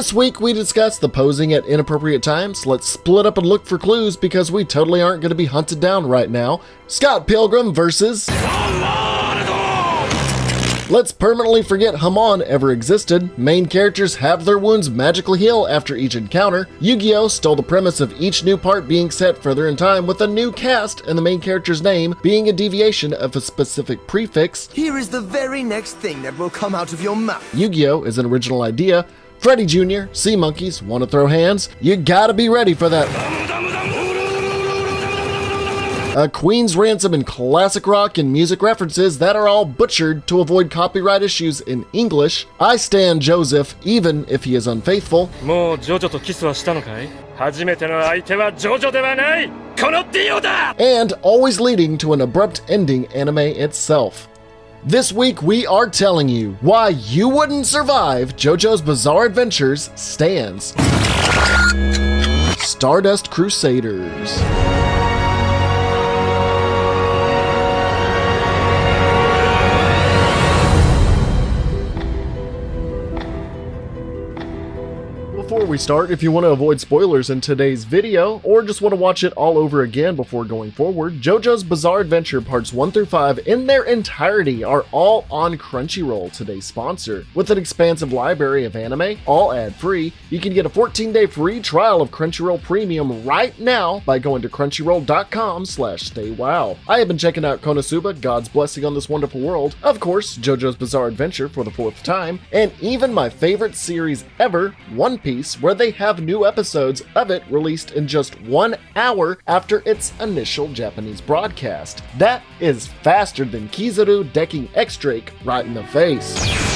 This week we discuss the posing at inappropriate times. Let's split up and look for clues because we totally aren't going to be hunted down right now. Scott Pilgrim versus. Let's permanently forget Hamon ever existed. Main characters have their wounds magically heal after each encounter. Yu-Gi-Oh! stole the premise of each new part being set further in time with a new cast and the main character's name being a deviation of a specific prefix. Here is the very next thing that will come out of your mouth. Yu-Gi-Oh! is an original idea. Freddy Jr., Sea Monkeys, wanna throw hands? You gotta be ready for that a Queen's Ransom and classic rock and music references that are all butchered to avoid copyright issues in English. I stand Joseph, even if he is unfaithful. もうジョジョとキスはしたのかい初めての相手はジョジョではないこのディオだ And always leading to an abrupt ending anime itself. This week we are telling you why you wouldn't survive JoJo's Bizarre Adventures stands. Stardust Crusaders. We start, if you want to avoid spoilers in today's video, or just want to watch it all over again before going forward, JoJo's Bizarre Adventure Parts 1 through 5 in their entirety are all on Crunchyroll, today's sponsor. With an expansive library of anime, all ad-free, you can get a 14-day free trial of Crunchyroll Premium right now by going to crunchyroll.com slash staywow. I have been checking out Konosuba, God's Blessing on This Wonderful World, of course, JoJo's Bizarre Adventure for the fourth time, and even my favorite series ever, One Piece where they have new episodes of it released in just one hour after its initial Japanese broadcast. That is faster than Kizaru decking X Drake right in the face.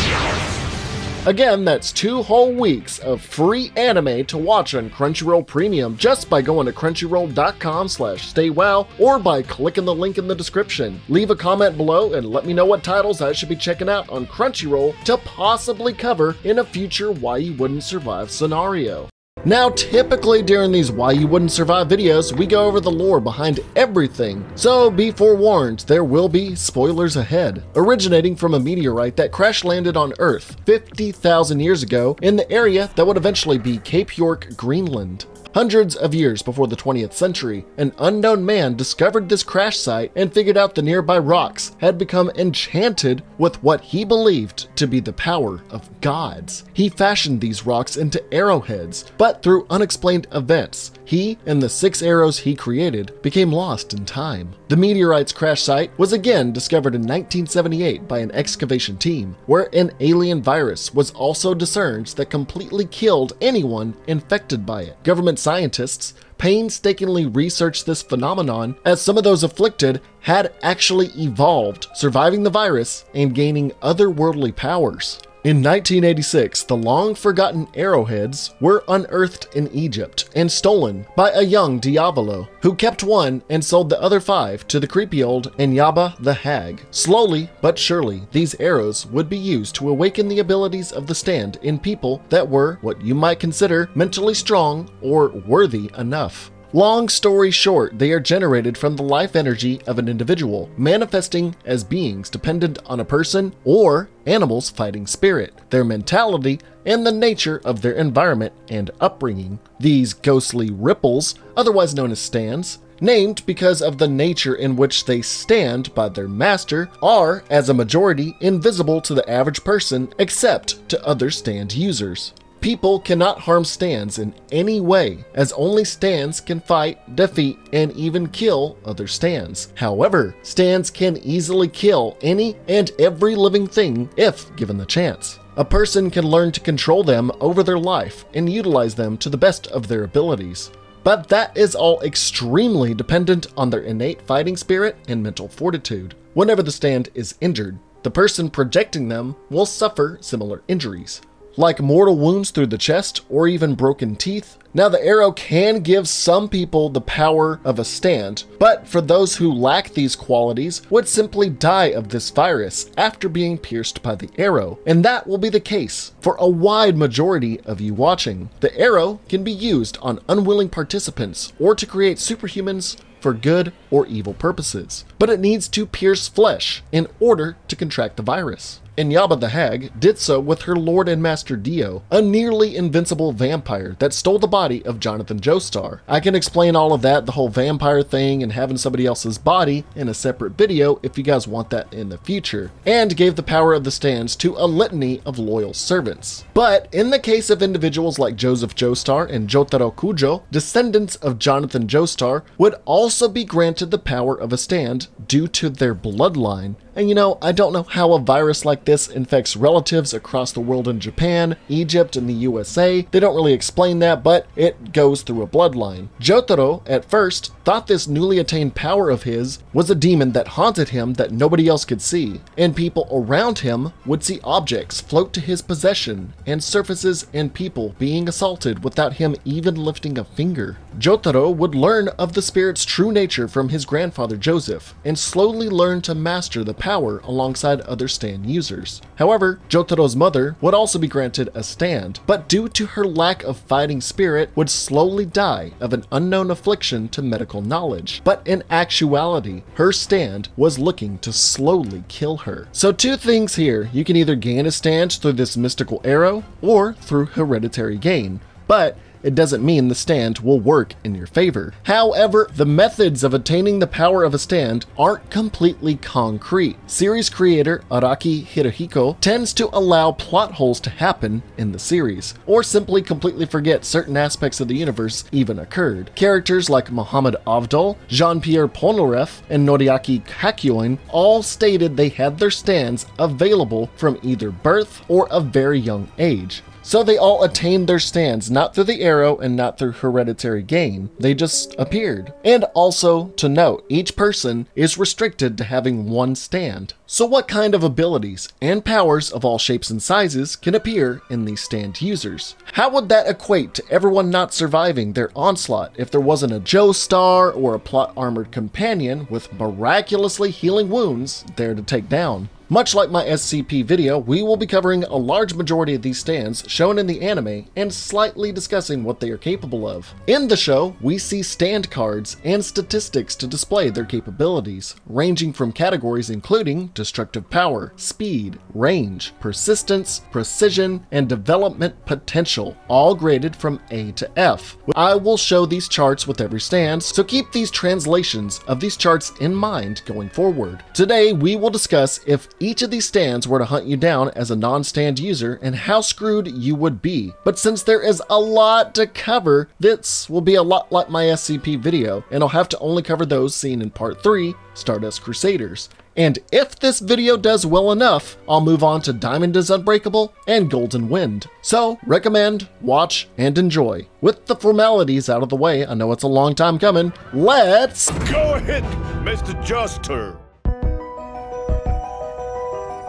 Again, that's two whole weeks of free anime to watch on Crunchyroll Premium just by going to crunchyroll.com slash staywow or by clicking the link in the description. Leave a comment below and let me know what titles I should be checking out on Crunchyroll to possibly cover in a future Why You Wouldn't Survive scenario. Now, typically during these Why You Wouldn't Survive videos, we go over the lore behind everything, so be forewarned, there will be spoilers ahead. Originating from a meteorite that crash landed on Earth 50,000 years ago in the area that would eventually be Cape York, Greenland. Hundreds of years before the 20th century, an unknown man discovered this crash site and figured out the nearby rocks had become enchanted with what he believed to be the power of gods. He fashioned these rocks into arrowheads, but through unexplained events, he and the six arrows he created became lost in time. The meteorite's crash site was again discovered in 1978 by an excavation team, where an alien virus was also discerned that completely killed anyone infected by it. Government scientists painstakingly researched this phenomenon as some of those afflicted had actually evolved, surviving the virus and gaining otherworldly powers. In 1986, the long forgotten arrowheads were unearthed in Egypt and stolen by a young Diavolo, who kept one and sold the other five to the creepy old Enyaba the Hag. Slowly but surely, these arrows would be used to awaken the abilities of the stand in people that were what you might consider mentally strong or worthy enough. Long story short, they are generated from the life energy of an individual, manifesting as beings dependent on a person or animal's fighting spirit, their mentality, and the nature of their environment and upbringing. These ghostly ripples, otherwise known as stands, named because of the nature in which they stand by their master, are, as a majority, invisible to the average person except to other stand users. People cannot harm stands in any way, as only stands can fight, defeat, and even kill other stands. However, stands can easily kill any and every living thing if given the chance. A person can learn to control them over their life and utilize them to the best of their abilities. But that is all extremely dependent on their innate fighting spirit and mental fortitude. Whenever the stand is injured, the person projecting them will suffer similar injuries like mortal wounds through the chest or even broken teeth. Now, the arrow can give some people the power of a stand, but for those who lack these qualities, would simply die of this virus after being pierced by the arrow, and that will be the case for a wide majority of you watching. The arrow can be used on unwilling participants or to create superhumans for good or evil purposes, but it needs to pierce flesh in order to contract the virus. Enyaba the Hag did so with her Lord and Master Dio, a nearly invincible vampire that stole the body of Jonathan Joestar. I can explain all of that, the whole vampire thing and having somebody else's body, in a separate video if you guys want that in the future, and gave the power of the stands to a litany of loyal servants. But in the case of individuals like Joseph Joestar and Jotaro Kujo, descendants of Jonathan Joestar would also be granted the power of a stand due to their bloodline and you know, I don't know how a virus like this infects relatives across the world in Japan, Egypt, and the USA. They don't really explain that, but it goes through a bloodline. Jotaro, at first, thought this newly attained power of his was a demon that haunted him that nobody else could see, and people around him would see objects float to his possession, and surfaces and people being assaulted without him even lifting a finger. Jotaro would learn of the spirit's true nature from his grandfather Joseph, and slowly learn to master the power alongside other stand users. However, Jotaro's mother would also be granted a stand, but due to her lack of fighting spirit, would slowly die of an unknown affliction to medical knowledge. But in actuality, her stand was looking to slowly kill her. So two things here, you can either gain a stand through this mystical arrow, or through hereditary gain. But it doesn't mean the stand will work in your favor. However, the methods of attaining the power of a stand aren't completely concrete. Series creator Araki Hirohiko tends to allow plot holes to happen in the series, or simply completely forget certain aspects of the universe even occurred. Characters like Muhammad Avdol, Jean-Pierre Polnareff, and Noriaki Kakyoin all stated they had their stands available from either birth or a very young age. So they all attained their stands, not through the arrow and not through hereditary gain. They just appeared. And also to note, each person is restricted to having one stand. So what kind of abilities and powers of all shapes and sizes can appear in these stand users? How would that equate to everyone not surviving their onslaught if there wasn't a Joestar or a plot armored companion with miraculously healing wounds there to take down? Much like my SCP video, we will be covering a large majority of these stands shown in the anime and slightly discussing what they are capable of. In the show, we see stand cards and statistics to display their capabilities, ranging from categories including destructive power, speed, range, persistence, precision, and development potential, all graded from A to F. I will show these charts with every stand, so keep these translations of these charts in mind going forward. Today, we will discuss if each of these stands were to hunt you down as a non-stand user and how screwed you would be. But since there is a lot to cover, this will be a lot like my SCP video, and I'll have to only cover those seen in part 3, Stardust Crusaders. And if this video does well enough, I'll move on to Diamond is Unbreakable and Golden Wind. So, recommend, watch, and enjoy. With the formalities out of the way, I know it's a long time coming, let's... Go ahead, Mr. Joestar.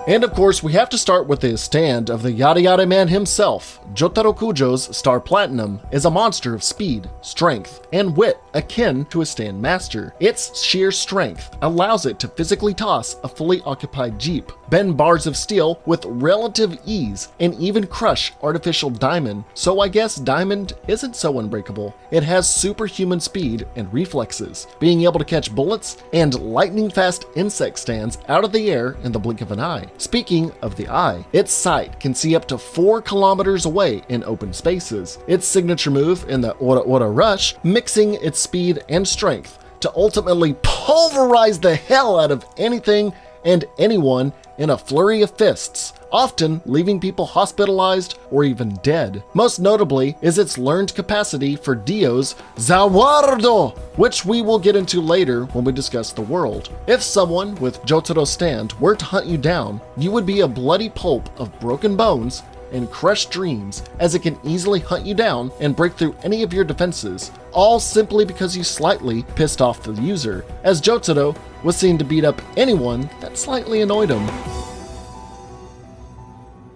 And of course, we have to start with the stand of the Yare Yare Man himself. Jotaro Kujo's Star Platinum is a monster of speed, strength, and wit akin to a stand master. Its sheer strength allows it to physically toss a fully occupied jeep, bend bars of steel with relative ease, and even crush artificial diamond, so I guess diamond isn't so unbreakable. It has superhuman speed and reflexes, being able to catch bullets and lightning fast insect stands out of the air in the blink of an eye. Speaking of the eye, its sight can see up to 4 kilometers away in open spaces. Its signature move in the Ora Ora Rush, mixing its speed and strength to ultimately pulverize the hell out of anything and anyone in a flurry of fists, often leaving people hospitalized or even dead. Most notably is its learned capacity for Dio's Za Warudo, which we will get into later when we discuss the world. If someone with Jotaro stand were to hunt you down, you would be a bloody pulp of broken bones and crush dreams, as it can easily hunt you down and break through any of your defenses, all simply because you slightly pissed off the user, as Jotaro was seen to beat up anyone that slightly annoyed him.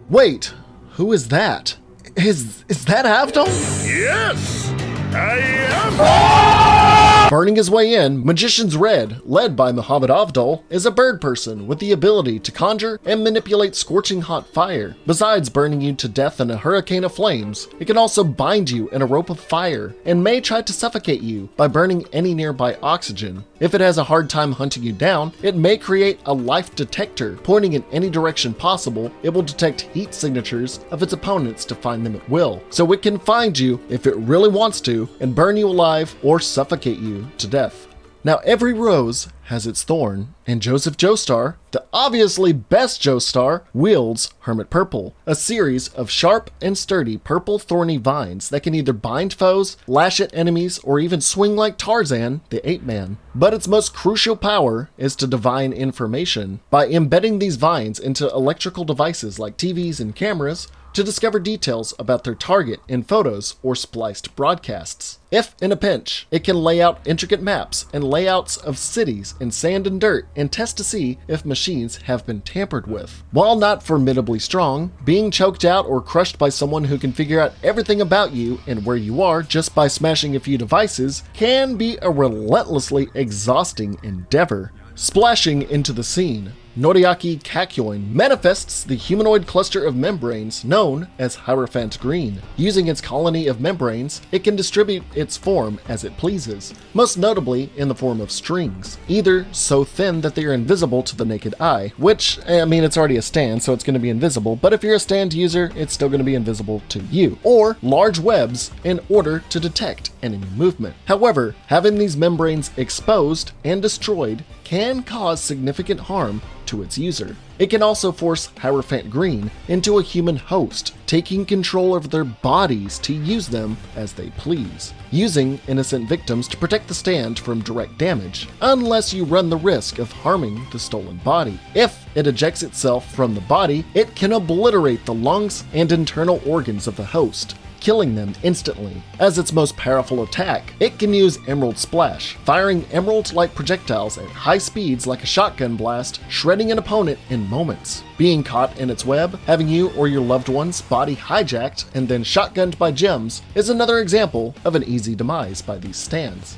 Wait, who is that? Is is that Avdol? Yes, I am. Oh! Burning his way in, Magician's Red, led by Muhammad Avdol, is a bird person with the ability to conjure and manipulate scorching hot fire. Besides burning you to death in a hurricane of flames, it can also bind you in a rope of fire and may try to suffocate you by burning any nearby oxygen. If it has a hard time hunting you down, it may create a life detector. Pointing in any direction possible, it will detect heat signatures of its opponents to find them at will. So it can find you if it really wants to and burn you alive or suffocate you to death. Now, every rose has its thorn, and Joseph Joestar, the obviously best Joestar, wields Hermit Purple, a series of sharp and sturdy purple thorny vines that can either bind foes, lash at enemies, or even swing like Tarzan, the ape man. But its most crucial power is to divine information. By embedding these vines into electrical devices like TVs and cameras, to discover details about their target in photos or spliced broadcasts. If in a pinch, it can lay out intricate maps and layouts of cities in sand and dirt and test to see if machines have been tampered with. While not formidably strong, being choked out or crushed by someone who can figure out everything about you and where you are just by smashing a few devices can be a relentlessly exhausting endeavor. Splashing into the scene, Noriaki Kakyoin manifests the humanoid cluster of membranes known as Hierophant Green. Using its colony of membranes, it can distribute its form as it pleases, most notably in the form of strings, either so thin that they are invisible to the naked eye, which, eh, I mean, it's already a stand, so it's going to be invisible, but if you're a stand user, it's still going to be invisible to you, or large webs in order to detect enemy movement. However, having these membranes exposed and destroyed can cause significant harm to its user. It can also force Hierophant Green into a human host, taking control of their bodies to use them as they please, using innocent victims to protect the stand from direct damage, unless you run the risk of harming the stolen body. If it ejects itself from the body, it can obliterate the lungs and internal organs of the host, killing them instantly. As its most powerful attack, it can use Emerald Splash, firing emerald-like projectiles at high speeds like a shotgun blast, shredding an opponent in moments. Being caught in its web, having you or your loved one's body hijacked and then shotgunned by gems is another example of an easy demise by these stands.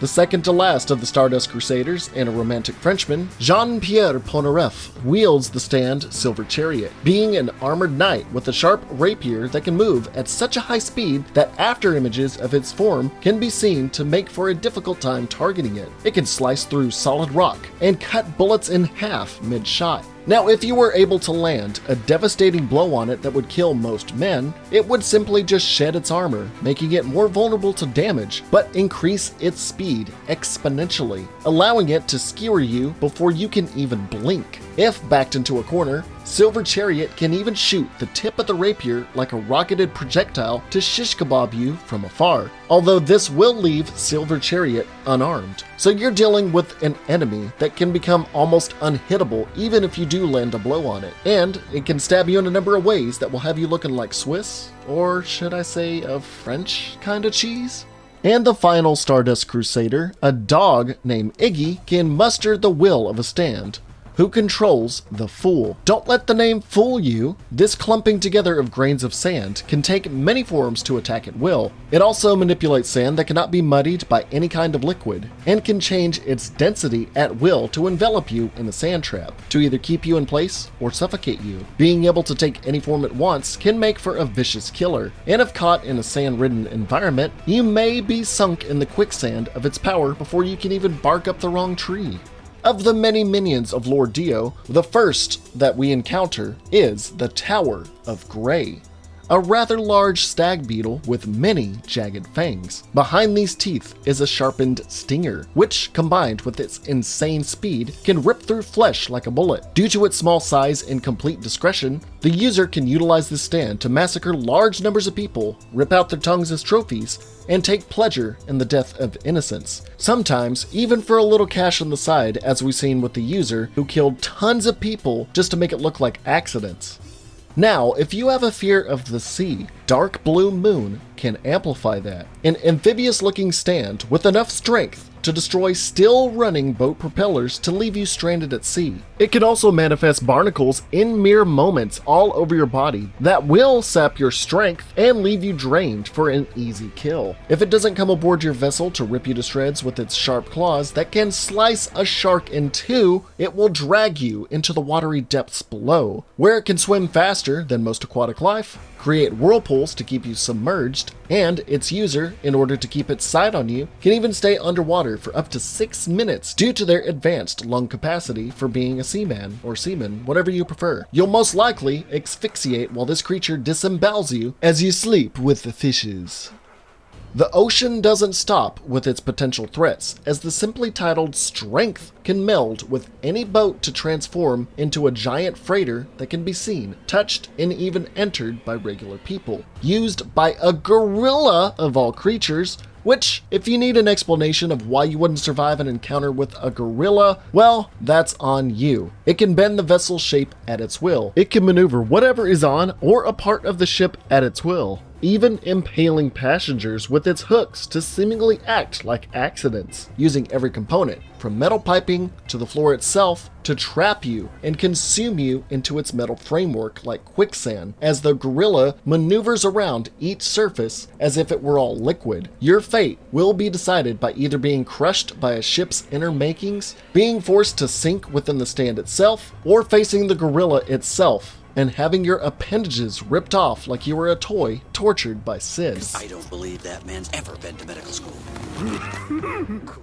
The second to last of the Stardust Crusaders and a romantic Frenchman, Jean Pierre Polnareff wields the stand Silver Chariot, being an armored knight with a sharp rapier that can move at such a high speed that after images of its form can be seen to make for a difficult time targeting it. It can slice through solid rock and cut bullets in half mid shot. Now, if you were able to land a devastating blow on it that would kill most men, it would simply just shed its armor, making it more vulnerable to damage, but increase its speed exponentially, allowing it to skewer you before you can even blink. If backed into a corner, Silver Chariot can even shoot the tip of the rapier like a rocketed projectile to shish kebab you from afar, although this will leave Silver Chariot unarmed. So you're dealing with an enemy that can become almost unhittable even if you do land a blow on it, and it can stab you in a number of ways that will have you looking like Swiss, or should I say a French kind of cheese? And the final Stardust Crusader, a dog named Iggy, can muster the will of a stand, who controls the Fool. Don't let the name fool you. This clumping together of grains of sand can take many forms to attack at will. It also manipulates sand that cannot be muddied by any kind of liquid, and can change its density at will to envelop you in a sand trap, to either keep you in place or suffocate you. Being able to take any form at once can make for a vicious killer, and if caught in a sand-ridden environment, you may be sunk in the quicksand of its power before you can even bark up the wrong tree. Of the many minions of Lord Dio, the first that we encounter is the Tower of Grey, a rather large stag beetle with many jagged fangs. Behind these teeth is a sharpened stinger, which, combined with its insane speed, can rip through flesh like a bullet. Due to its small size and complete discretion, the user can utilize this stand to massacre large numbers of people, rip out their tongues as trophies, and take pleasure in the death of innocents. Sometimes, even for a little cash on the side, as we've seen with the user who killed tons of people just to make it look like accidents. Now, if you have a fear of the sea, Dark Blue Moon can amplify that. An amphibious looking stand with enough strength to destroy still running boat propellers to leave you stranded at sea. It can also manifest barnacles in mere moments all over your body that will sap your strength and leave you drained for an easy kill. If it doesn't come aboard your vessel to rip you to shreds with its sharp claws that can slice a shark in two, it will drag you into the watery depths below, where it can swim faster than most aquatic life, create whirlpools to keep you submerged, and its user, in order to keep its sight on you, can even stay underwater for up to 6 minutes due to their advanced lung capacity for being a seaman or seaman, whatever you prefer. You'll most likely asphyxiate while this creature disembowels you as you sleep with the fishes. The ocean doesn't stop with its potential threats, as the simply titled Strength can meld with any boat to transform into a giant freighter that can be seen, touched, and even entered by regular people. Used by a gorilla of all creatures, which, if you need an explanation of why you wouldn't survive an encounter with a gorilla, well, that's on you. It can bend the vessel's shape at its will. It can maneuver whatever is on or a part of the ship at its will even impaling passengers with its hooks to seemingly act like accidents, using every component, from metal piping to the floor itself, to trap you and consume you into its metal framework like quicksand as the gorilla maneuvers around each surface as if it were all liquid. Your fate will be decided by either being crushed by a ship's inner makings, being forced to sink within the stand itself, or facing the gorilla itself and having your appendages ripped off like you were a toy tortured by Sid. I don't believe that man's ever been to medical school.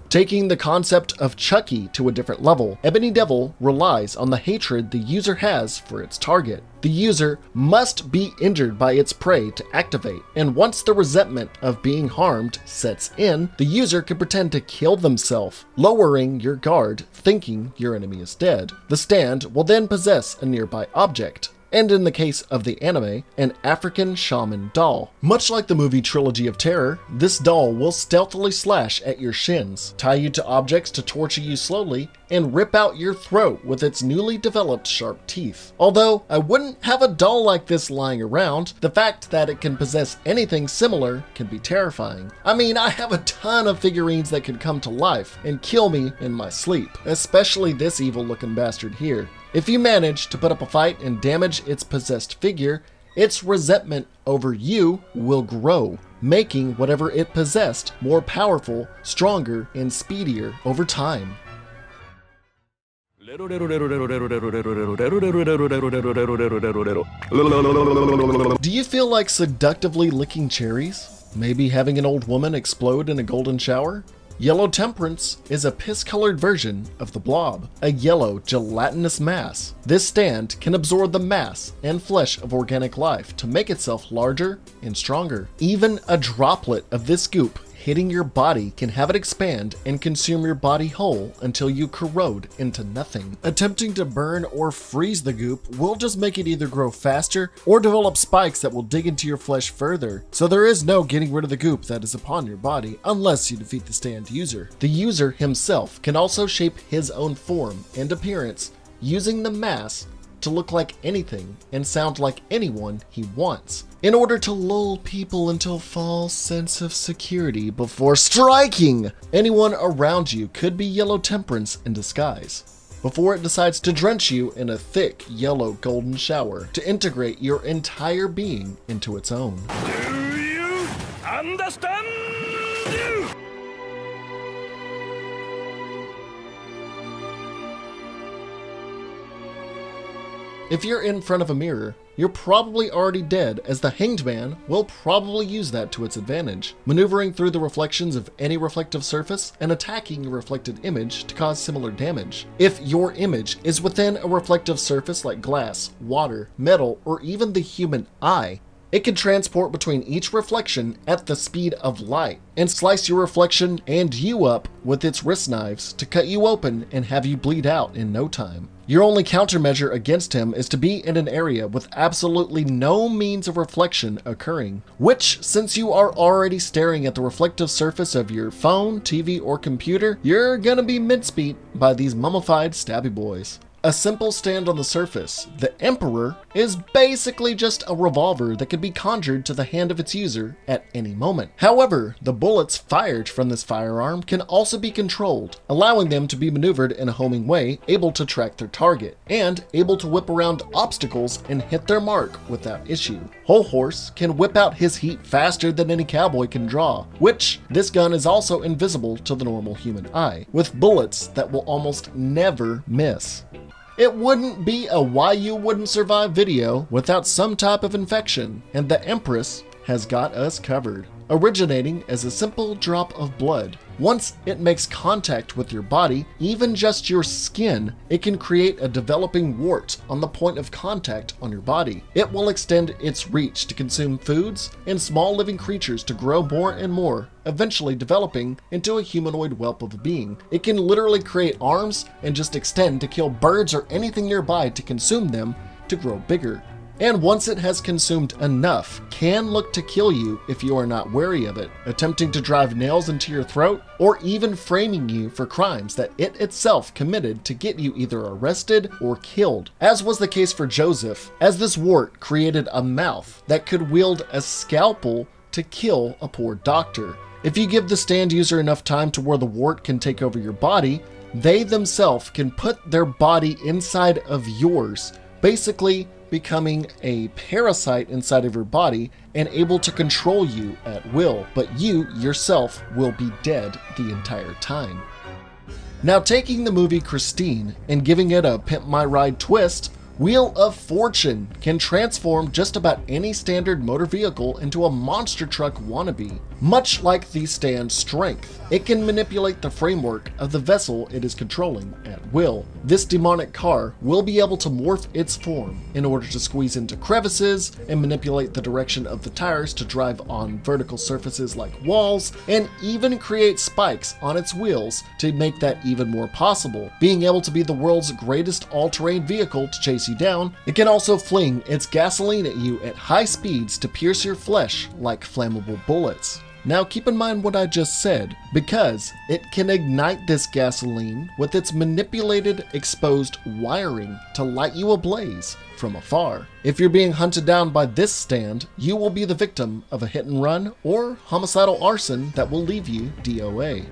Taking the concept of Chucky to a different level, Ebony Devil relies on the hatred the user has for its target. The user must be injured by its prey to activate, and once the resentment of being harmed sets in, the user can pretend to kill themselves, lowering your guard, thinking your enemy is dead. The stand will then possess a nearby object, and in the case of the anime, an African shaman doll. Much like the movie Trilogy of Terror, this doll will stealthily slash at your shins, tie you to objects to torture you slowly, and rip out your throat with its newly developed sharp teeth. Although I wouldn't have a doll like this lying around, the fact that it can possess anything similar can be terrifying. I mean, I have a ton of figurines that could come to life and kill me in my sleep, especially this evil looking bastard here. If you manage to put up a fight and damage its possessed figure, its resentment over you will grow, making whatever it possessed more powerful, stronger, and speedier over time. Do you feel like seductively licking cherries? Maybe having an old woman explode in a golden shower? Yellow Temperance is a piss-colored version of the blob, a yellow gelatinous mass. This stand can absorb the mass and flesh of organic life to make itself larger and stronger. Even a droplet of this goop hitting your body can have it expand and consume your body whole until you corrode into nothing. Attempting to burn or freeze the goop will just make it either grow faster or develop spikes that will dig into your flesh further. So there is no getting rid of the goop that is upon your body unless you defeat the stand user. The user himself can also shape his own form and appearance using the mass to look like anything and sound like anyone he wants, in order to lull people into a false sense of security before striking. Anyone around you could be Yellow Temperance in disguise. Before it decides to drench you in a thick yellow golden shower to integrate your entire being into its own. Do you understand? If you're in front of a mirror, you're probably already dead, as the Hanged Man will probably use that to its advantage, maneuvering through the reflections of any reflective surface and attacking your reflected image to cause similar damage. If your image is within a reflective surface like glass, water, metal, or even the human eye, it can transport between each reflection at the speed of light and slice your reflection and you up with its wrist knives to cut you open and have you bleed out in no time. Your only countermeasure against him is to be in an area with absolutely no means of reflection occurring, which, since you are already staring at the reflective surface of your phone, TV, or computer, you're gonna be mincemeat by these mummified stabby boys. A simple stand on the surface, the Emperor is basically just a revolver that can be conjured to the hand of its user at any moment. However, the bullets fired from this firearm can also be controlled, allowing them to be maneuvered in a homing way, able to track their target, and able to whip around obstacles and hit their mark without issue. Hol Horse can whip out his heat faster than any cowboy can draw, which this gun is also invisible to the normal human eye, with bullets that will almost never miss. It wouldn't be a why you wouldn't survive video without some type of infection, and the Empress has got us covered. Originating as a simple drop of blood. Once it makes contact with your body, even just your skin, it can create a developing wart on the point of contact on your body. It will extend its reach to consume foods and small living creatures to grow more and more, eventually developing into a humanoid whelp of a being. It can literally create arms and just extend to kill birds or anything nearby to consume them to grow bigger and once it has consumed enough, can look to kill you if you are not wary of it, attempting to drive nails into your throat, or even framing you for crimes that it itself committed to get you either arrested or killed, as was the case for Joseph, as this wart created a mouth that could wield a scalpel to kill a poor doctor. If you give the stand user enough time to where the wart can take over your body, they themselves can put their body inside of yours, basically becoming a parasite inside of your body and able to control you at will, but you yourself will be dead the entire time. Now, taking the movie Christine and giving it a Pimp My Ride twist, Wheel of Fortune can transform just about any standard motor vehicle into a monster truck wannabe. Much like the stand strength, it can manipulate the framework of the vessel it is controlling at will. This demonic car will be able to morph its form in order to squeeze into crevices and manipulate the direction of the tires to drive on vertical surfaces like walls, and even create spikes on its wheels to make that even more possible. Being able to be the world's greatest all-terrain vehicle to chase you down, it can also fling its gasoline at you at high speeds to pierce your flesh like flammable bullets. Now keep in mind what I just said, because it can ignite this gasoline with its manipulated exposed wiring to light you ablaze from afar. If you're being hunted down by this stand, you will be the victim of a hit and run or homicidal arson that will leave you DOA.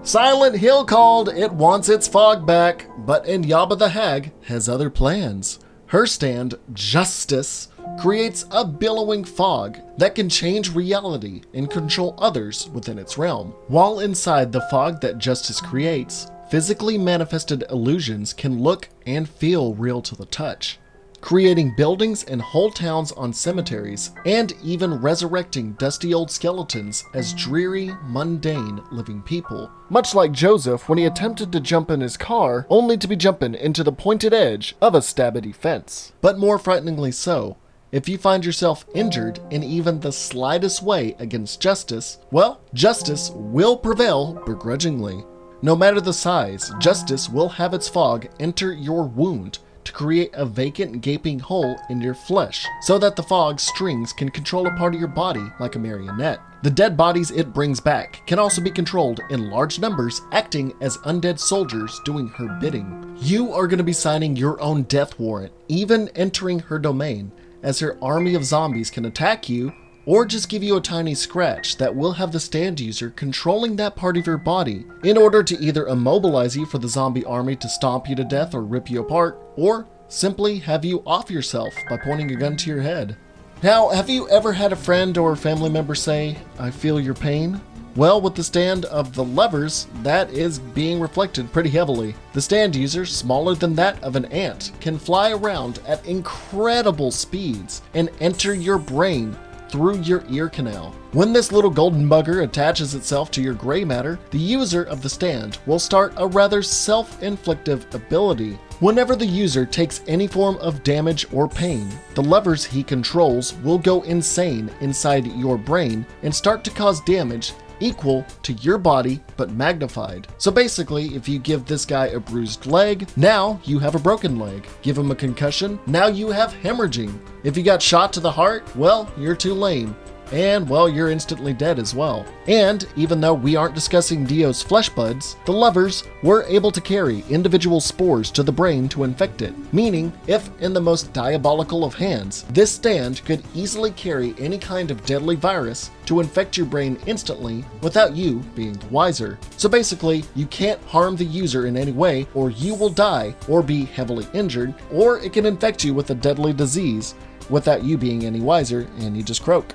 Silent Hill called, it wants its fog back, but Enyaba the Hag has other plans. Her stand, Justice, creates a billowing fog that can change reality and control others within its realm. While inside the fog that Justice creates, physically manifested illusions can look and feel real to the touch creating buildings and whole towns on cemeteries, and even resurrecting dusty old skeletons as dreary, mundane living people. Much like Joseph when he attempted to jump in his car, only to be jumping into the pointed edge of a stabby fence. But more frighteningly so, if you find yourself injured in even the slightest way against justice, well, justice will prevail begrudgingly. No matter the size, justice will have its fog enter your wound to create a vacant gaping hole in your flesh so that the fog strings can control a part of your body like a marionette. The dead bodies it brings back can also be controlled in large numbers, acting as undead soldiers doing her bidding. You are going to be signing your own death warrant, even entering her domain, as her army of zombies can attack you or just give you a tiny scratch that will have the stand user controlling that part of your body in order to either immobilize you for the zombie army to stomp you to death or rip you apart, or simply have you off yourself by pointing a gun to your head. Now, have you ever had a friend or family member say, I feel your pain? Well, with the stand of the lovers, that is being reflected pretty heavily. The stand user, smaller than that of an ant, can fly around at incredible speeds and enter your brain through your ear canal. When this little golden bugger attaches itself to your gray matter, the user of the stand will start a rather self-inflictive ability. Whenever the user takes any form of damage or pain, the lovers he controls will go insane inside your brain and start to cause damage equal to your body but magnified. So basically, if you give this guy a bruised leg, now you have a broken leg. Give him a concussion, now you have hemorrhaging. If you got shot to the heart, well, you're too lame. And well, you're instantly dead as well. And even though we aren't discussing Dio's flesh buds, the lovers were able to carry individual spores to the brain to infect it, meaning, if in the most diabolical of hands, this stand could easily carry any kind of deadly virus to infect your brain instantly without you being the wiser. So basically, you can't harm the user in any way, or you will die or be heavily injured, or it can infect you with a deadly disease without you being any wiser and you just croak.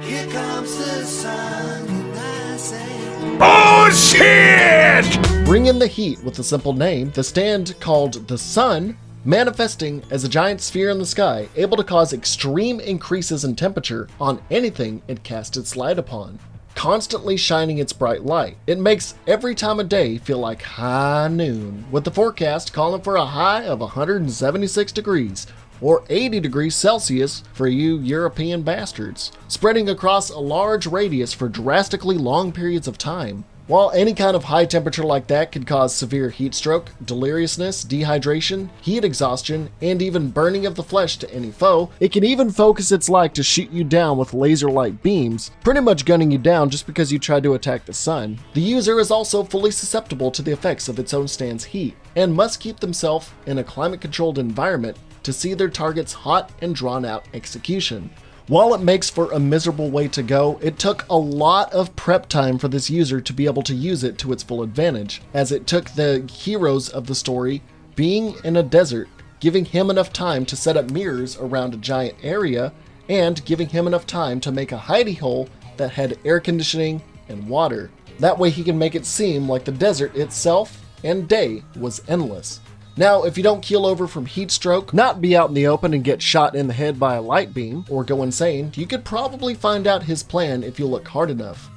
Here comes the sun, and I say. Bullshit! Bring in the heat with a simple name, the stand called the Sun, manifesting as a giant sphere in the sky, able to cause extreme increases in temperature on anything it casts its light upon. Constantly shining its bright light, it makes every time of day feel like high noon, with the forecast calling for a high of 176 degrees, or 80 degrees Celsius for you European bastards, spreading across a large radius for drastically long periods of time. While any kind of high temperature like that could cause severe heat stroke, deliriousness, dehydration, heat exhaustion, and even burning of the flesh to any foe, it can even focus its light to shoot you down with laser light beams, pretty much gunning you down just because you tried to attack the sun. The user is also fully susceptible to the effects of its own stand's heat, and must keep themselves in a climate controlled environment to see their target's hot and drawn out execution. While it makes for a miserable way to go, it took a lot of prep time for this user to be able to use it to its full advantage, as it took the heroes of the story being in a desert, giving him enough time to set up mirrors around a giant area, and giving him enough time to make a hidey hole that had air conditioning and water. That way he can make it seem like the desert itself and day was endless. Now, if you don't keel over from heat stroke, not be out in the open and get shot in the head by a light beam, or go insane, you could probably find out his plan if you look hard enough.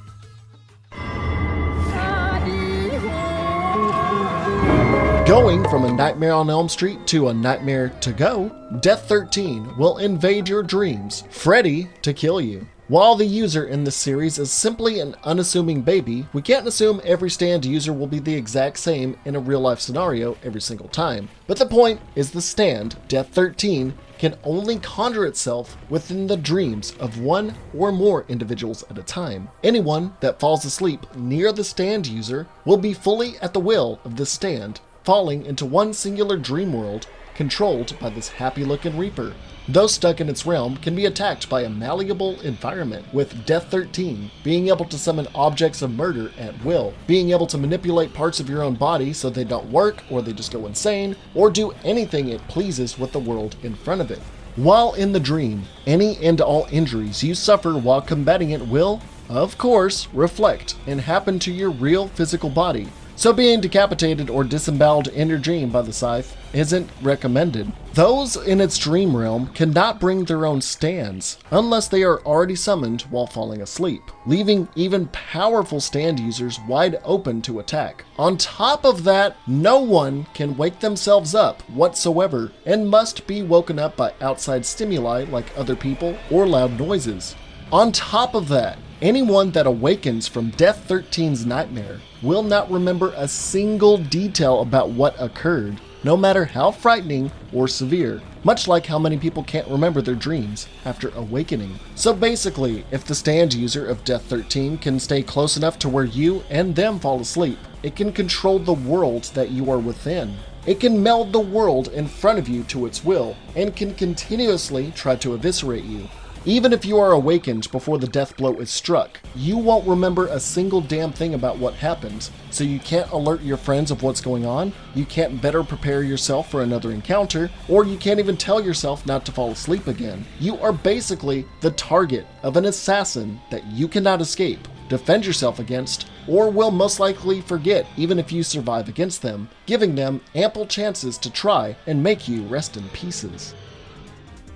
Going from a Nightmare on Elm Street to a Nightmare to Go, Death 13 will invade your dreams, Freddy to kill you. While the user in this series is simply an unassuming baby, we can't assume every stand user will be the exact same in a real life scenario every single time. But the point is the stand, Death 13, can only conjure itself within the dreams of one or more individuals at a time. Anyone that falls asleep near the stand user will be fully at the will of the stand, falling into one singular dream world controlled by this happy looking Reaper. Those stuck in its realm can be attacked by a malleable environment, with Death 13 being able to summon objects of murder at will, being able to manipulate parts of your own body so they don't work or they just go insane, or do anything it pleases with the world in front of it. While in the dream, any and all injuries you suffer while combating it will, of course, reflect and happen to your real physical body, so being decapitated or disemboweled in your dream by the scythe isn't recommended. Those in its dream realm cannot bring their own stands unless they are already summoned while falling asleep, leaving even powerful stand users wide open to attack. On top of that, no one can wake themselves up whatsoever and must be woken up by outside stimuli like other people or loud noises. On top of that, anyone that awakens from Death 13's nightmare will not remember a single detail about what occurred, no matter how frightening or severe, much like how many people can't remember their dreams after awakening. So basically, if the stand user of Death 13 can stay close enough to where you and them fall asleep, it can control the world that you are within. It can meld the world in front of you to its will, and can continuously try to eviscerate you. Even if you are awakened before the death blow is struck, you won't remember a single damn thing about what happened, so you can't alert your friends of what's going on, you can't better prepare yourself for another encounter, or you can't even tell yourself not to fall asleep again. You are basically the target of an assassin that you cannot escape, defend yourself against, or will most likely forget even if you survive against them, giving them ample chances to try and make you rest in pieces.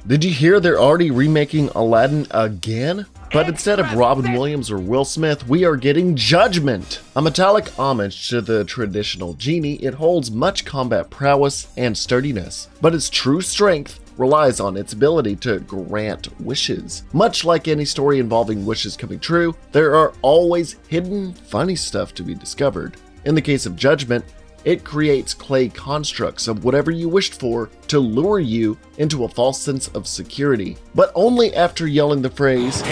Did you hear they're already remaking Aladdin again? But instead of Robin Williams or Will Smith, we are getting Judgment! A metallic homage to the traditional genie, it holds much combat prowess and sturdiness, but its true strength relies on its ability to grant wishes. Much like any story involving wishes coming true, there are always hidden, funny stuff to be discovered. In the case of Judgment, it creates clay constructs of whatever you wished for to lure you into a false sense of security, but only after yelling the phrase,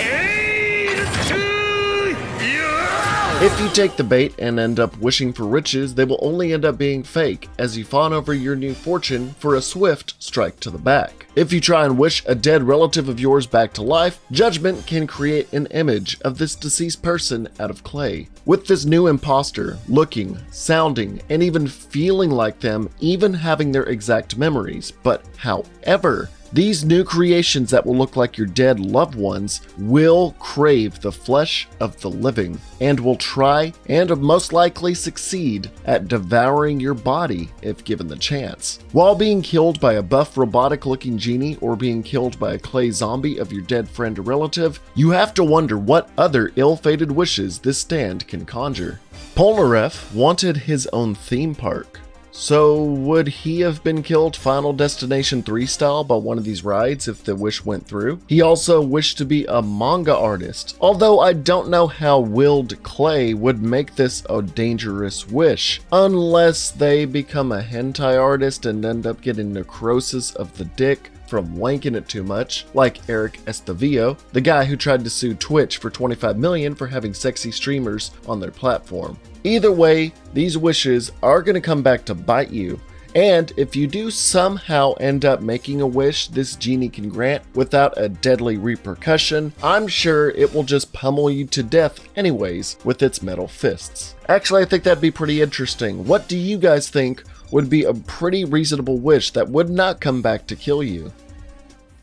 If you take the bait and end up wishing for riches, they will only end up being fake as you fawn over your new fortune for a swift strike to the back. If you try and wish a dead relative of yours back to life, Judgment can create an image of this deceased person out of clay. With this new imposter looking, sounding, and even feeling like them, even having their exact memories. But however, these new creations that will look like your dead loved ones will crave the flesh of the living and will try and most likely succeed at devouring your body if given the chance. While being killed by a buff robotic looking genie or being killed by a clay zombie of your dead friend or relative, you have to wonder what other ill fated wishes this stand can conjure. Polnareff wanted his own theme park. So, would he have been killed Final Destination 3 style by one of these rides if the wish went through? He also wished to be a manga artist, although I don't know how willed clay would make this a dangerous wish, unless they become a hentai artist and end up getting necrosis of the dick from wanking it too much, like Eric Estavillo, the guy who tried to sue Twitch for 25 million for having sexy streamers on their platform. Either way, these wishes are going to come back to bite you. And if you do somehow end up making a wish this genie can grant without a deadly repercussion, I'm sure it will just pummel you to death anyways with its metal fists. Actually, I think that'd be pretty interesting. What do you guys think would be a pretty reasonable wish that would not come back to kill you?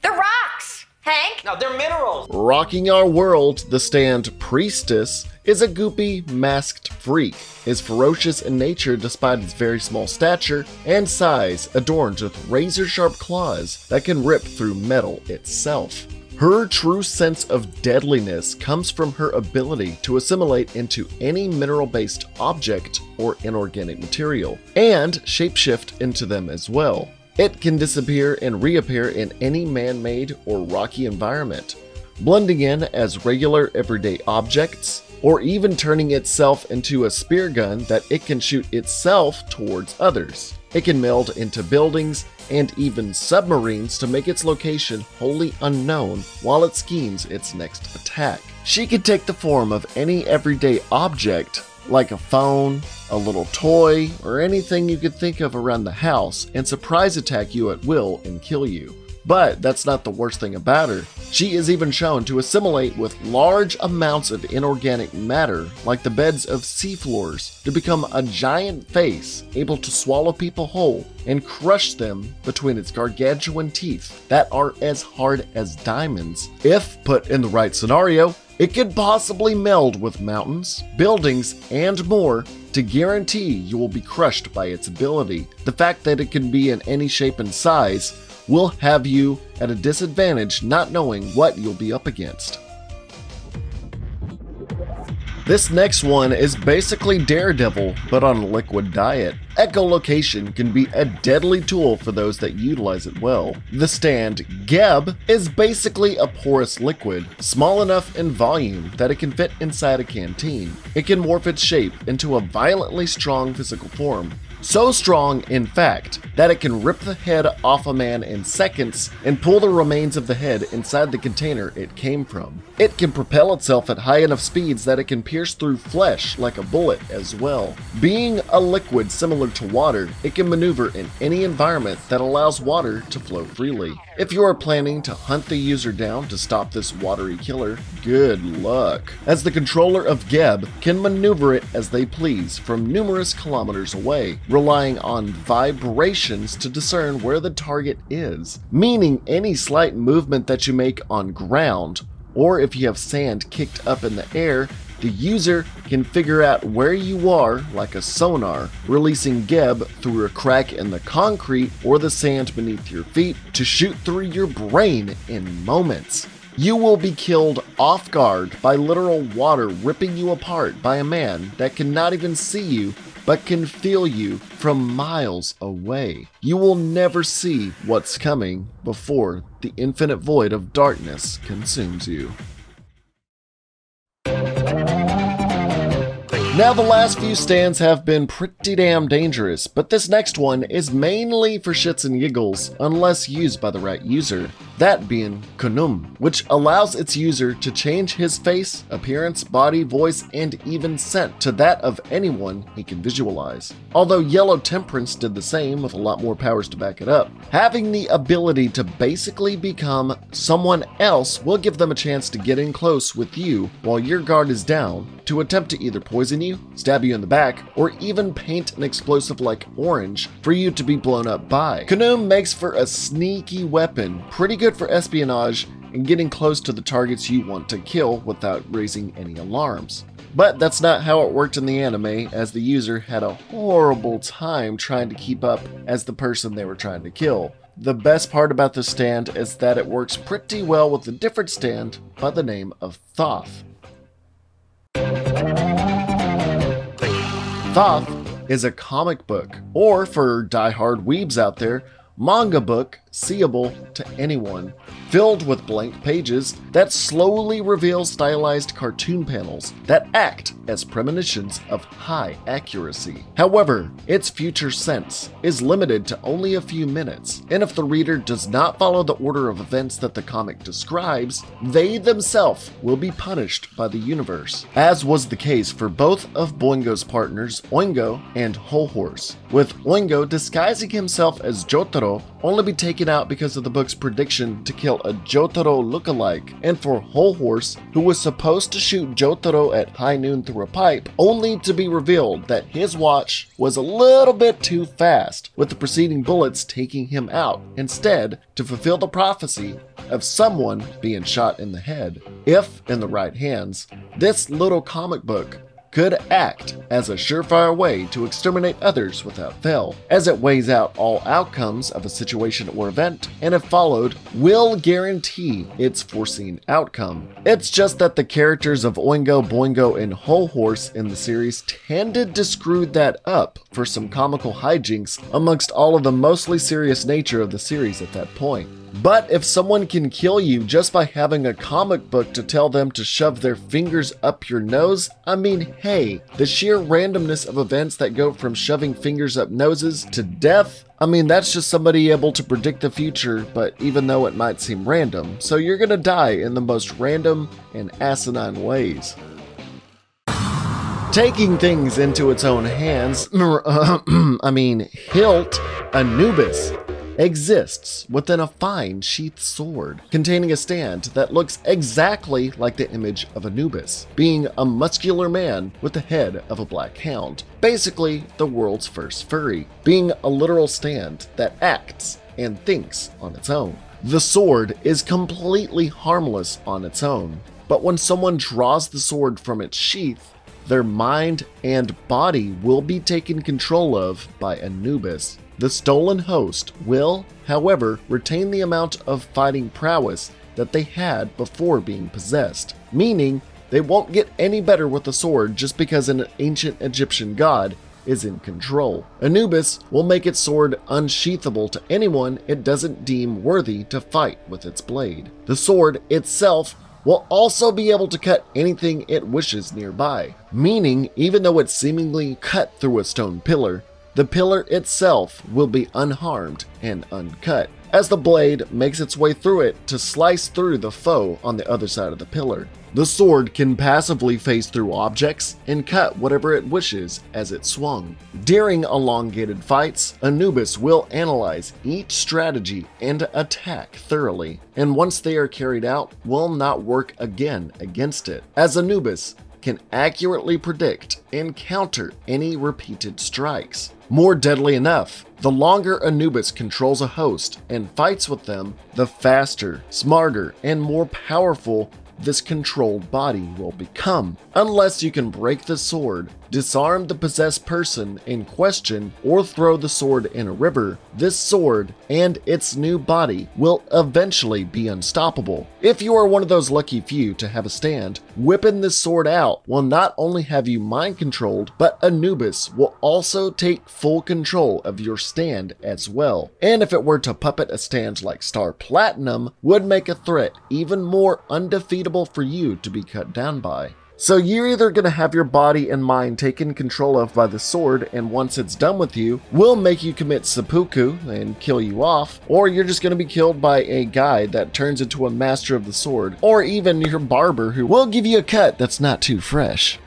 The rocks, Hank. No, they're minerals. Rocking our world, the stand Priestess is a goopy, masked freak, is ferocious in nature despite its very small stature and size, adorned with razor sharp claws that can rip through metal itself. Her true sense of deadliness comes from her ability to assimilate into any mineral based object or inorganic material, and shapeshift into them as well. It can disappear and reappear in any man made or rocky environment, blending in as regular everyday objects, or even turning itself into a spear gun that it can shoot itself towards others. It can meld into buildings and even submarines to make its location wholly unknown while it schemes its next attack. She can take the form of any everyday object, like a phone, a little toy, or anything you could think of around the house, and surprise attack you at will and kill you. But that's not the worst thing about her. She is even shown to assimilate with large amounts of inorganic matter, like the beds of seafloors, to become a giant face able to swallow people whole and crush them between its gargantuan teeth that are as hard as diamonds. If put in the right scenario, it could possibly meld with mountains, buildings, and more to guarantee you will be crushed by its ability. The fact that it can be in any shape and size will have you at a disadvantage not knowing what you'll be up against. This next one is basically Daredevil, but on a liquid diet. Echolocation can be a deadly tool for those that utilize it well. The stand, Geb, is basically a porous liquid, small enough in volume that it can fit inside a canteen. It can morph its shape into a violently strong physical form, so strong, in fact, that it can rip the head off a man in seconds and pull the remains of the head inside the container it came from. It can propel itself at high enough speeds that it can pierce through flesh like a bullet as well. Being a liquid similar to water, it can maneuver in any environment that allows water to flow freely. If you are planning to hunt the user down to stop this watery killer, good luck, as the controller of Geb can maneuver it as they please from numerous kilometers away, relying on vibrations to discern where the target is, meaning any slight movement that you make on ground, or if you have sand kicked up in the air, the user can figure out where you are like a sonar, releasing Geb through a crack in the concrete or the sand beneath your feet to shoot through your brain in moments. You will be killed off guard by literal water ripping you apart by a man that cannot even see you but can feel you from miles away. You will never see what's coming before the infinite void of darkness consumes you. Now, the last few stands have been pretty damn dangerous, but this next one is mainly for shits and giggles, unless used by the right user. That being Khnum, which allows its user to change his face, appearance, body, voice, and even scent to that of anyone he can visualize. Although Yellow Temperance did the same with a lot more powers to back it up. Having the ability to basically become someone else will give them a chance to get in close with you while your guard is down to attempt to either poison you, stab you in the back, or even paint an explosive like orange for you to be blown up by. Khnum makes for a sneaky weapon, pretty good for espionage and getting close to the targets you want to kill without raising any alarms. But that's not how it worked in the anime, as the user had a horrible time trying to keep up as the person they were trying to kill. The best part about the stand is that it works pretty well with a different stand by the name of Thoth. Thoth is a comic book, or for die-hard weebs out there, manga book seeable to anyone, filled with blank pages that slowly reveal stylized cartoon panels that act as premonitions of high accuracy. However, its future sense is limited to only a few minutes, and if the reader does not follow the order of events that the comic describes, they themselves will be punished by the universe, as was the case for both of Boingo's partners, Oingo and Hol Horse, with Oingo disguising himself as Jotaro only be taken out because of the book's prediction to kill a Jotaro lookalike, and for Hol Horse, who was supposed to shoot Jotaro at high noon through a pipe, only to be revealed that his watch was a little bit too fast, with the preceding bullets taking him out, instead, to fulfill the prophecy of someone being shot in the head. If in the right hands, this little comic book could act as a surefire way to exterminate others without fail, as it weighs out all outcomes of a situation or event, and if followed, will guarantee its foreseen outcome. It's just that the characters of Oingo, Boingo, and Hol Horse in the series tended to screw that up for some comical hijinks amongst all of the mostly serious nature of the series at that point. But if someone can kill you just by having a comic book to tell them to shove their fingers up your nose, I mean, hey, the sheer randomness of events that go from shoving fingers up noses to death, I mean, that's just somebody able to predict the future, but even though it might seem random, so you're gonna die in the most random and asinine ways. Taking things into its own hands, I mean, Hilt Anubis exists within a fine sheathed sword containing a stand that looks exactly like the image of Anubis, being a muscular man with the head of a black hound. Basically, the world's first furry, being a literal stand that acts and thinks on its own. The sword is completely harmless on its own, but when someone draws the sword from its sheath, their mind and body will be taken control of by Anubis. The stolen host will, however, retain the amount of fighting prowess that they had before being possessed, meaning they won't get any better with the sword just because an ancient Egyptian god is in control. Anubis will make its sword unsheathable to anyone it doesn't deem worthy to fight with its blade. The sword itself will also be able to cut anything it wishes nearby, meaning even though it's seemingly cut through a stone pillar, the pillar itself will be unharmed and uncut, as the blade makes its way through it to slice through the foe on the other side of the pillar. The sword can passively phase through objects and cut whatever it wishes as it swung. During elongated fights, Anubis will analyze each strategy and attack thoroughly, and once they are carried out, will not work again against it, as Anubis can accurately predict and counter any repeated strikes. More deadly enough, the longer Anubis controls a host and fights with them, the faster, smarter, and more powerful this controlled body will become. Unless you can break the sword, disarm the possessed person in question, or throw the sword in a river, this sword and its new body will eventually be unstoppable. If you are one of those lucky few to have a stand, whipping this sword out will not only have you mind controlled, but Anubis will also take full control of your stand as well. And if it were to puppet a stand like Star Platinum, would make a threat even more undefeatable for you to be cut down by. So you're either going to have your body and mind taken control of by the sword, and once it's done with you, will make you commit seppuku and kill you off, or you're just going to be killed by a guy that turns into a master of the sword, or even your barber who will give you a cut that's not too fresh.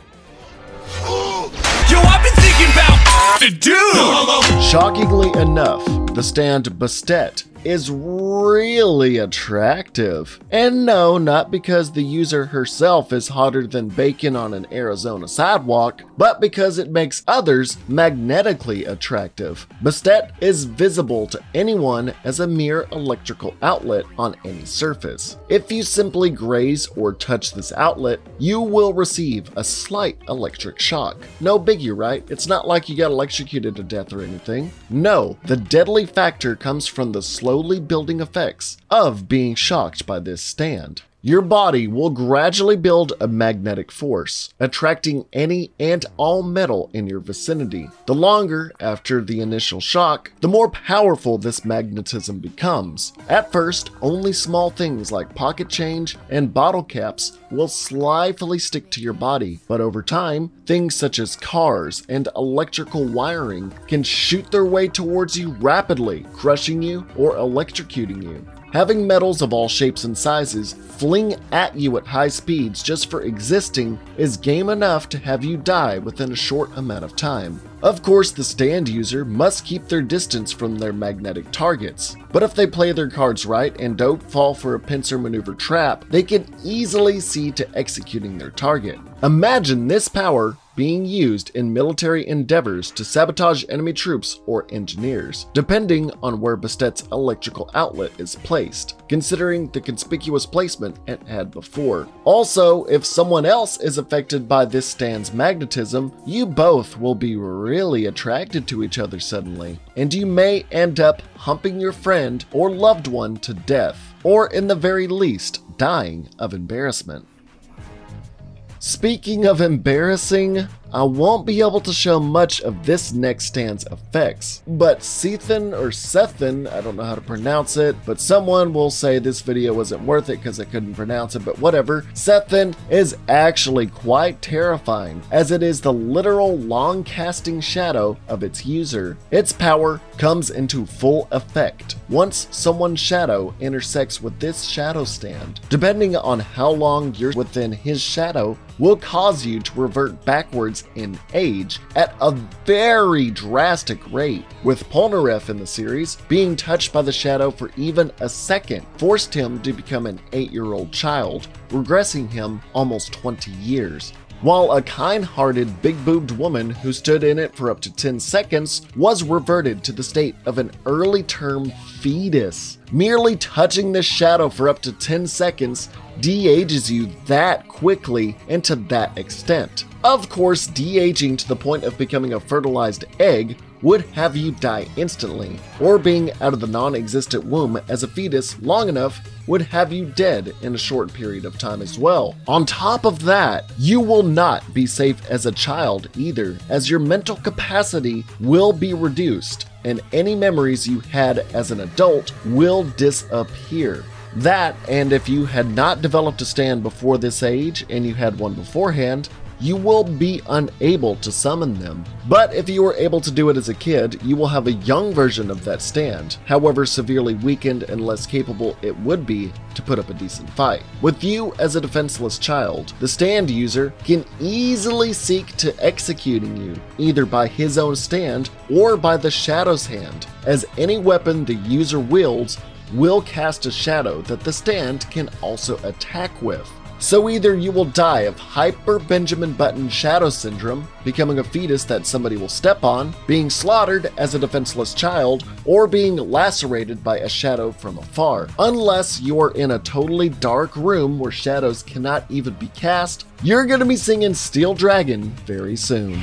Yo, I've been thinking about to do. Shockingly enough, the stand Bastet is really attractive. And no, not because the user herself is hotter than bacon on an Arizona sidewalk, but because it makes others magnetically attractive. Bastet is visible to anyone as a mere electrical outlet on any surface. If you simply graze or touch this outlet, you will receive a slight electric shock. No biggie, right? It's not like you got electrocuted to death or anything. No, the deadly factor comes from the slowly building effects of being shocked by this stand. Your body will gradually build a magnetic force, attracting any and all metal in your vicinity. The longer after the initial shock, the more powerful this magnetism becomes. At first, only small things like pocket change and bottle caps will slyly stick to your body, but over time, things such as cars and electrical wiring can shoot their way towards you rapidly, crushing you or electrocuting you. Having metals of all shapes and sizes fling at you at high speeds just for existing is game enough to have you die within a short amount of time. Of course, the stand user must keep their distance from their magnetic targets, but if they play their cards right and don't fall for a pincer maneuver trap, they can easily see to executing their target. Imagine this power being used in military endeavors to sabotage enemy troops or engineers, depending on where Bastet's electrical outlet is placed, considering the conspicuous placement it had before. Also, if someone else is affected by this stand's magnetism, you both will be really attracted to each other suddenly, and you may end up humping your friend or loved one to death, or in the very least, dying of embarrassment. Speaking of embarrassing, I won't be able to show much of this next stand's effects, but Sethan or Sethan, I don't know how to pronounce it, but someone will say this video wasn't worth it because I couldn't pronounce it, but whatever. Sethan is actually quite terrifying, as it is the literal long casting shadow of its user. Its power comes into full effect once someone's shadow intersects with this shadow stand. Depending on how long you're within his shadow, will cause you to revert backwards in age at a very drastic rate, with Polnareff in the series being touched by the shadow for even a second forced him to become an 8-year-old child, regressing him almost 20 years. While a kind-hearted, big-boobed woman who stood in it for up to 10 seconds was reverted to the state of an early-term fetus. Merely touching the shadow for up to 10 seconds de-ages you that quickly and to that extent. Of course, de-aging to the point of becoming a fertilized egg would have you die instantly, or being out of the non-existent womb as a fetus long enough would have you dead in a short period of time as well. On top of that, you will not be safe as a child either, as your mental capacity will be reduced, and any memories you had as an adult will disappear. That, and if you had not developed a stand before this age and you had one beforehand, you will be unable to summon them. But if you were able to do it as a kid, you will have a young version of that stand, however severely weakened and less capable it would be to put up a decent fight. With you as a defenseless child, the stand user can easily seek to executing you, either by his own stand or by the shadow's hand, as any weapon the user wields will cast a shadow that the stand can also attack with. So either you will die of hyper Benjamin Button shadow syndrome, becoming a fetus that somebody will step on, being slaughtered as a defenseless child, or being lacerated by a shadow from afar. Unless you're in a totally dark room where shadows cannot even be cast, you're gonna be singing Steel Dragon very soon.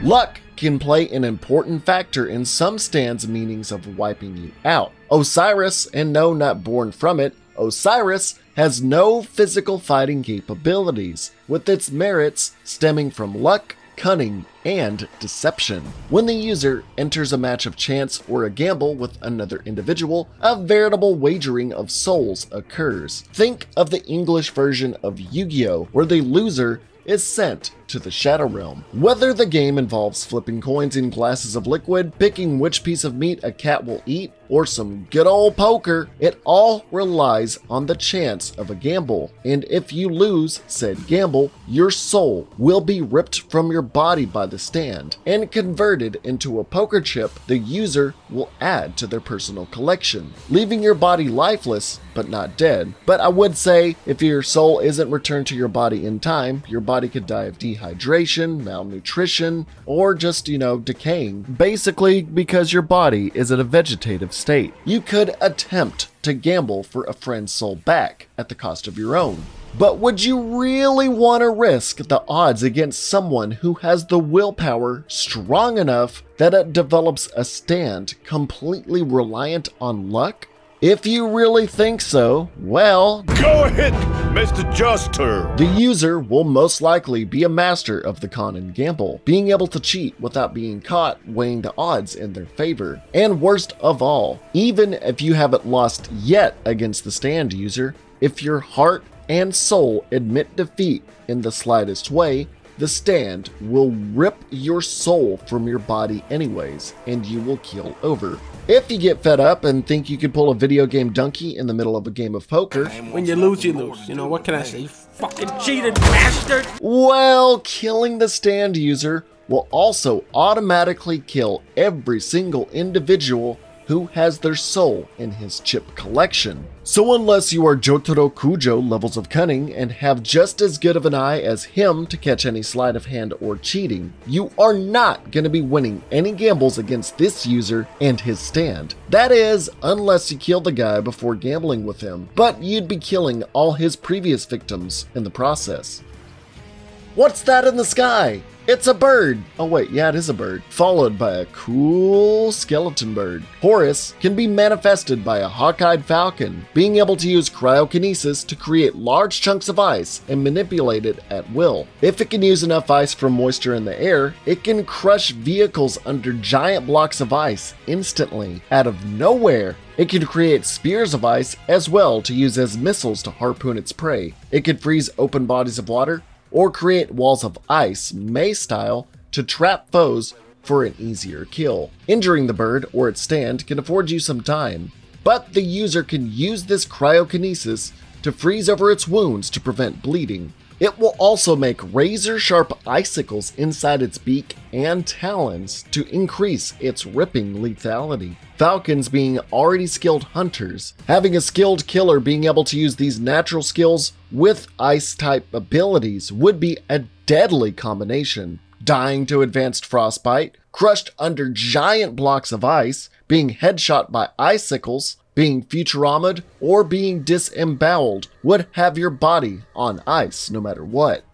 Luck can play an important factor in some stands' meanings of wiping you out. Osiris, and no, not born from it, Osiris has no physical fighting capabilities, with its merits stemming from luck cunning, and deception. When the user enters a match of chance or a gamble with another individual, a veritable wagering of souls occurs. Think of the English version of Yu Gi Oh!, where the loser is sent to the Shadow Realm. Whether the game involves flipping coins in glasses of liquid, picking which piece of meat a cat will eat, or some good old poker, it all relies on the chance of a gamble. And if you lose said gamble, your soul will be ripped from your body by the stand and converted into a poker chip the user will add to their personal collection, leaving your body lifeless but not dead. But I would say if your soul isn't returned to your body in time, your body could die of dehydration, malnutrition, or just, you know, decaying. Basically, because your body is in a vegetative state. You could attempt to gamble for a friend's soul back at the cost of your own. But would you really want to risk the odds against someone who has the willpower strong enough that it develops a stand completely reliant on luck? If you really think so, well, Go ahead, Mr. Joestar. the user will most likely be a master of the con and gamble, being able to cheat without being caught, weighing the odds in their favor. And worst of all, even if you haven't lost yet against the stand user, if your heart and soul admit defeat in the slightest way, the stand will rip your soul from your body anyways, and you will keel over. If you get fed up and think you could pull a video game donkey in the middle of a game of poker, When you lose, you lose. You know, what can I say? You fucking cheated bastard! Well, killing the stand user will also automatically kill every single individual who has their soul in his chip collection. So unless you are Jotaro Kujo levels of cunning and have just as good of an eye as him to catch any sleight of hand or cheating, you are not going to be winning any gambles against this user and his stand. That is, unless you kill the guy before gambling with him, but you'd be killing all his previous victims in the process. What's that in the sky? It's a bird. Oh, wait, yeah, it is a bird. Followed by a cool skeleton bird. Horus can be manifested by a hawk eyed falcon, being able to use cryokinesis to create large chunks of ice and manipulate it at will. If it can use enough ice from moisture in the air, it can crush vehicles under giant blocks of ice instantly, out of nowhere. It can create spears of ice as well to use as missiles to harpoon its prey. It can freeze open bodies of water or create walls of ice, May style, to trap foes for an easier kill. Injuring the bird or its stand can afford you some time, but the user can use this cryokinesis to freeze over its wounds to prevent bleeding. It will also make razor sharp icicles inside its beak and talons to increase its ripping lethality. Falcons being already skilled hunters, having a skilled killer being able to use these natural skills with ice type abilities would be a deadly combination. Dying to advanced frostbite, crushed under giant blocks of ice, being headshot by icicles, being Futuramaed, or being disemboweled would have your body on ice no matter what.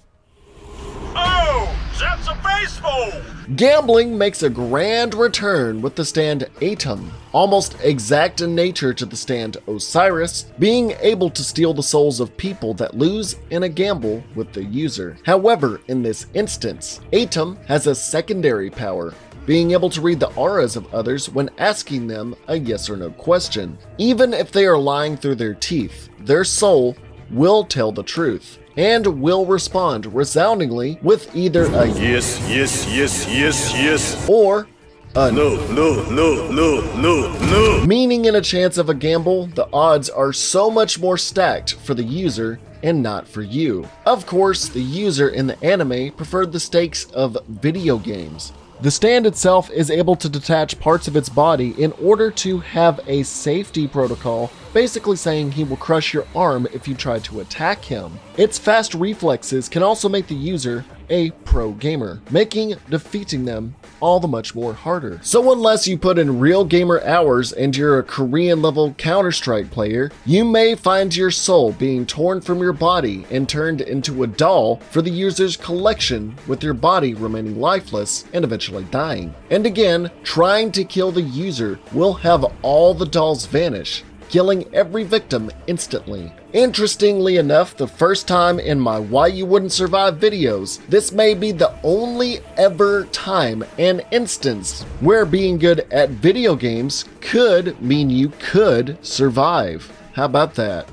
Oh, that's a baseball. Gambling makes a grand return with the stand Atum, almost exact in nature to the stand Osiris, being able to steal the souls of people that lose in a gamble with the user. However, in this instance, Atum has a secondary power, being able to read the auras of others when asking them a yes or no question. Even if they are lying through their teeth, their soul will tell the truth and will respond resoundingly with either a Yes, yes, yes, yes, yes. or a No, no, no, no, no, no. meaning in a chance of a gamble, the odds are so much more stacked for the user and not for you. Of course, the user in the anime preferred the stakes of video games. The stand itself is able to detach parts of its body in order to have a safety protocol, basically saying he will crush your arm if you try to attack him. Its fast reflexes can also make the user a pro gamer, making defeating them all the much more harder. So unless you put in real gamer hours and you're a Korean level Counter-Strike player, you may find your soul being torn from your body and turned into a doll for the user's collection with your body remaining lifeless and eventually dying. And again, trying to kill the user will have all the dolls vanish, killing every victim instantly. Interestingly enough, the first time in my Why You Wouldn't Survive videos, this may be the only ever time and instance where being good at video games could mean you could survive. How about that?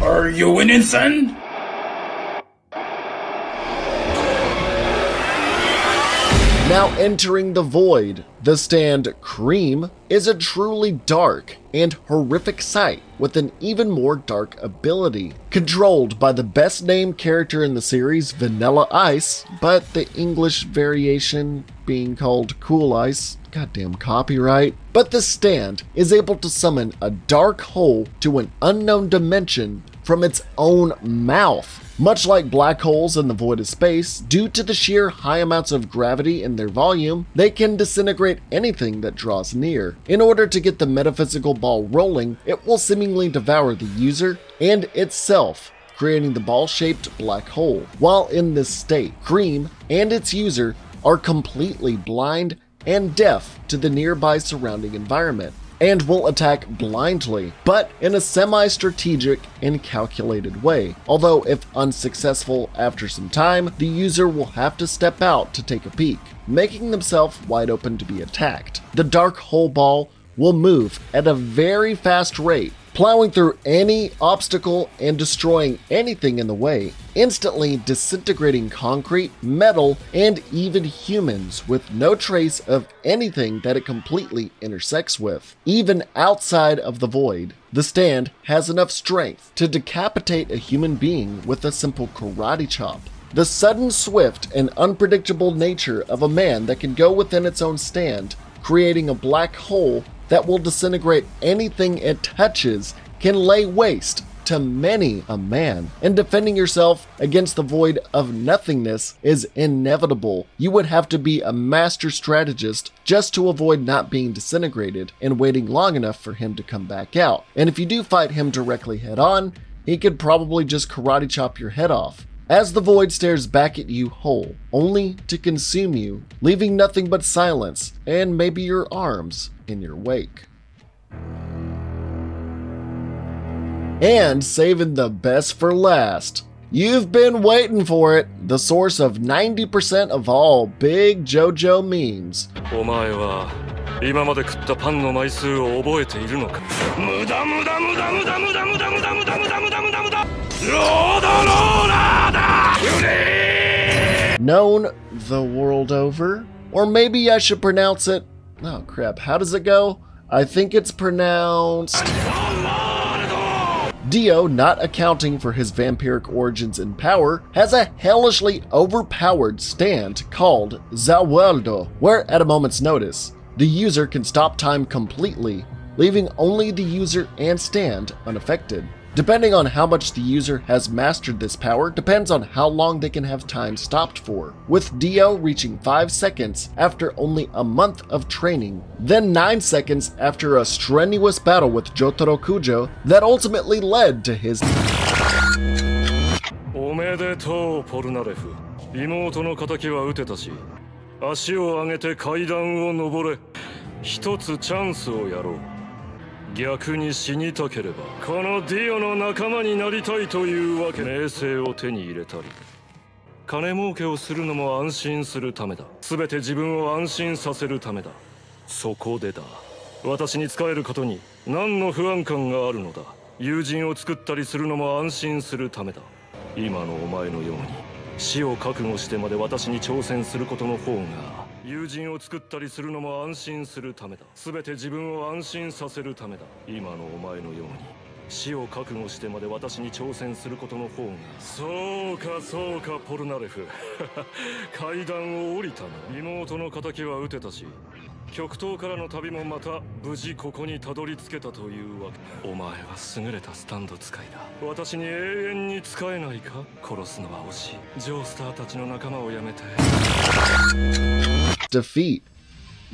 Are you winning, son? Now entering the void, the stand Cream is a truly dark and horrific sight with an even more dark ability. Controlled by the best named character in the series, Vanilla Ice, but the English variation being called Cool Ice. Goddamn copyright. But the stand is able to summon a dark hole to an unknown dimension from its own mouth. Much like black holes in the void of space, due to the sheer high amounts of gravity in their volume, they can disintegrate anything that draws near. In order to get the metaphysical ball rolling, it will seemingly devour the user and itself, creating the ball-shaped black hole. While in this state, Cream and its user are completely blind and deaf to the nearby surrounding environment and will attack blindly, but in a semi-strategic and calculated way. Although if unsuccessful after some time, the user will have to step out to take a peek, making themselves wide open to be attacked. The dark hole ball will move at a very fast rate, plowing through any obstacle and destroying anything in the way, instantly disintegrating concrete, metal, and even humans with no trace of anything that it completely intersects with. Even outside of the void, the stand has enough strength to decapitate a human being with a simple karate chop. The sudden, swift, and unpredictable nature of a man that can go within its own stand, creating a black hole that will disintegrate anything it touches can lay waste to many a man, and defending yourself against the void of nothingness is inevitable. You would have to be a master strategist just to avoid not being disintegrated and waiting long enough for him to come back out. And if you do fight him directly head on, he could probably just karate chop your head off as the void stares back at you whole, only to consume you, leaving nothing but silence and maybe your arms in your wake And saving the best for last. You've been waiting for it, the source of 90% of all big JoJo memes. お前は今まで食ったパンの枚数を覚えているのか無駄無駄無駄無駄無駄無駄無駄無駄無駄無駄無駄無駄ロードローラーだユニ Known the world over? Or maybe I should pronounce it. Oh crap, how does it go? I think it's pronounced. Dio, not accounting for his vampiric origins and power, has a hellishly overpowered stand called Za Warudo, where at a moment's notice, the user can stop time completely, leaving only the user and stand unaffected. Depending on how much the user has mastered this power depends on how long they can have time stopped for, with Dio reaching 5 seconds after only a month of training, then 9 seconds after a strenuous battle with Jotaro Kujo that ultimately led to his 逆に死にたければこのディオの仲間になりたいというわけ名声を手に入れたり金儲けをするのも安心するためだ。全て自分を安心させるためだ。そこでだ。私に仕えることに何の不安感があるのだ。友人を作ったりするのも安心するためだ。今のお前のように死を覚悟してまで私に挑戦することの方が友人を作ったりするのも安心するためだ。全て自分を安心させるためだ。今のお前のように。死を覚悟してまで私に挑戦することの方が。そうかそうかポルナレフ。階段を降りたの。妹の敵は撃てたし。極東からの旅もまた無事ここにたどり着けたというわけ。お前は優れたスタンド使いだ。私に永遠に使えないか？殺すのは惜しい。ジョースターたちの仲間をやめて。Defeat.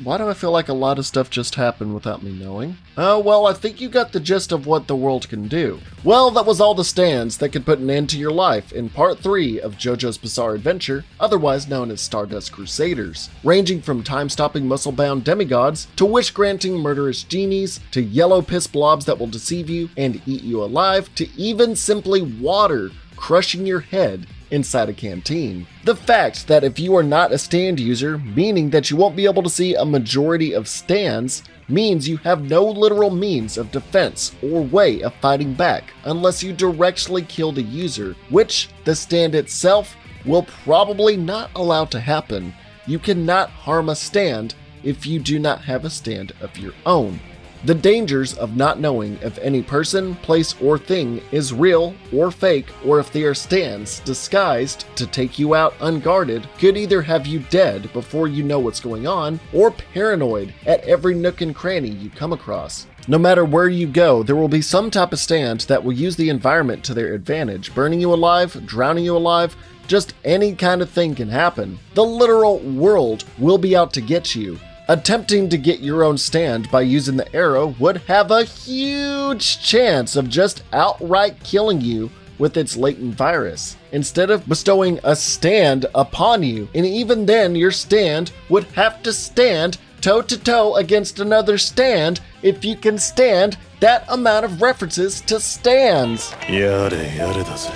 Why do I feel like a lot of stuff just happened without me knowing? Oh, well, I think you got the gist of what the world can do. Well, that was all the stands that could put an end to your life in part 3 of JoJo's Bizarre Adventure, otherwise known as Stardust Crusaders, ranging from time-stopping muscle-bound demigods to wish-granting murderous genies to yellow piss blobs that will deceive you and eat you alive to even simply water crushing your head inside a canteen. The fact that if you are not a stand user, meaning that you won't be able to see a majority of stands, means you have no literal means of defense or way of fighting back unless you directly kill the user, which the stand itself will probably not allow to happen. You cannot harm a stand if you do not have a stand of your own. The dangers of not knowing if any person, place, or thing is real or fake, or if they are stands disguised to take you out unguarded, could either have you dead before you know what's going on, or paranoid at every nook and cranny you come across. No matter where you go, there will be some type of stand that will use the environment to their advantage, burning you alive, drowning you alive, just any kind of thing can happen. The literal world will be out to get you, Attempting to get your own stand by using the arrow would have a huge chance of just outright killing you with its latent virus, instead of bestowing a stand upon you. And even then, your stand would have to stand toe to toe against another stand if you can stand that amount of references to stands. やれやれだぜ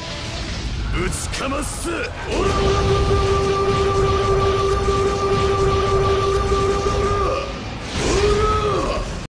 ぶちかます